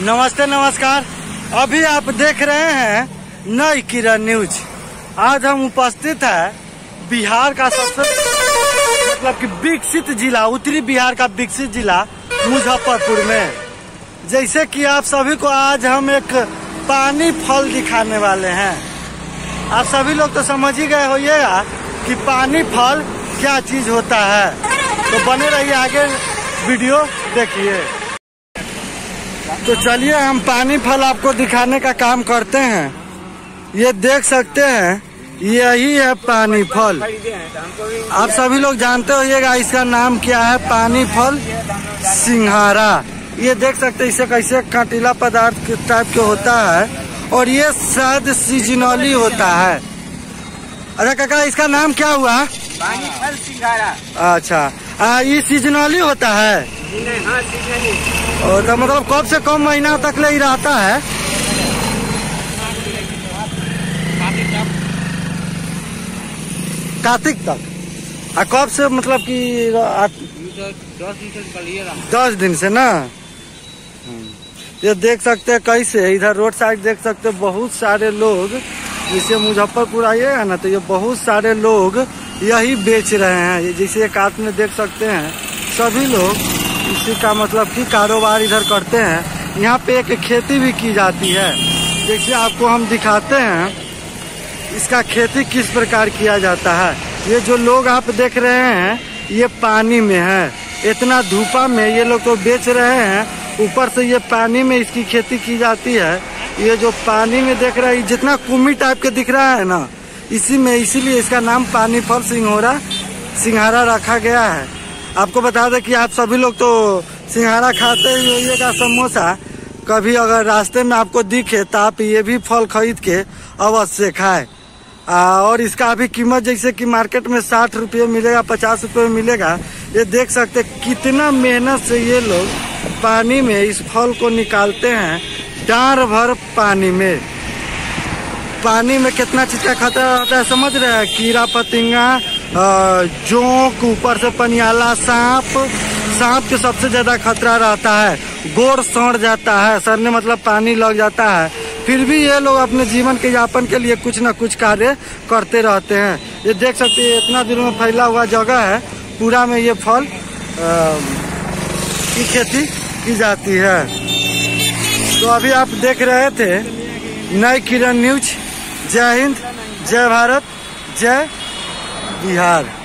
नमस्ते, नमस्कार। अभी आप देख रहे हैं नई किरण न्यूज़। आज हम उपस्थित है बिहार का सबसे मतलब कि विकसित जिला, उत्तरी बिहार का विकसित जिला, मुजफ्फरपुर में। जैसे कि आप सभी को आज हम एक पानी फल दिखाने वाले हैं। आप सभी लोग तो समझ ही गए होइएगा कि पानी फल क्या चीज़ होता है। तो बने रहिए आगे वीडियो, देखिए। तो चलिए हम पानी फल आपको दिखाने का काम करते हैं। ये देख सकते हैं यही है पानी फल। आप सभी लोग जानते होइएगा इसका नाम क्या है पानी फल? सिंघारा ये देख सकते हैं इसे कैसे कांटीला पदार्थ के टाइप के होता है और ये शायद सीजनली होता है। अच्छा काका इसका नाम क्या हुआ? पानी फल सिंघारा अच्छा आ, ये सीजनली होता है। और तो मतलब कब से कम महीना तक ले ही रहता है? कार्तिक तक? आ, कब से मतलब कि दस दिन से ना? हम्म। ये देख सकते हैं कैसे, इधर रोड साइड देख सकते हैं बहुत सारे लोग। जैसे मुजफ्फरपुर आइए, है ना तो ये बहुत सारे लोग यही बेच रहे हैं। जैसे एक आदमी देख सकते हैं, सभी लोग इसी का मतलब कि कारोबार इधर करते हैं। यहाँ पे एक खेती भी की जाती है। देखिए, आपको हम दिखाते हैं इसका खेती किस प्रकार किया जाता है। ये जो लोग आप देख रहे हैं, ये पानी में है। इतना धूपा में ये लोग तो बेच रहे हैं। ऊपर से ये पानी में इसकी खेती की जाती है। ये जो पानी में देख रहा है जितना कुमी टाइप के दिख रहा है ना, इसी में इसीलिए इसका नाम पानी फल सिंघोरा सिंघारा रखा गया है। आपको बता दें कि आप सभी लोग तो सिंघारा खाते ही होइएगा समोसा। कभी अगर रास्ते में आपको दिखे तो आप ये भी फल खरीद के अवश्य खाएँ। और इसका अभी कीमत जैसे कि मार्केट में साठ रुपये मिलेगा, पचास रुपये मिलेगा, ये देख सकते कितना मेहनत से ये लोग पानी में इस फल को निकालते हैं, डार भर पानी में। पानी में कितना चीज़ का खतरा रहता है, समझ रहे हैं? कीड़ा पतिंगा जोंक, ऊपर से पनियाला सांप। सांप के सबसे ज़्यादा खतरा रहता है। गोड़ सड़ जाता है। सड़ने मतलब पानी लग जाता है। फिर भी ये लोग अपने जीवन के यापन के लिए कुछ न कुछ कार्य करते रहते हैं। ये देख सकते हैं इतना दिनों में फैला हुआ जगह है। पूरा में ये फल की खेती की जाती है। तो अभी आप देख रहे थे, नई किरण न्यूज़। जय हिंद, जय भारत, जय बिहार।